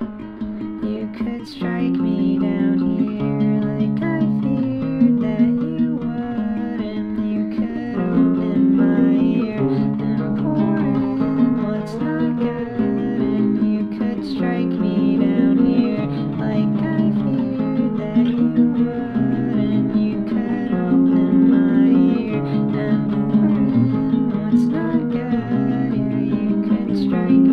You could strike me down here like I feared that you would, and you could open my ear and pour in what's not good, and you could strike me down here like I feared that you would, and you could open my ear and pour in what's not good, yeah, you could strike.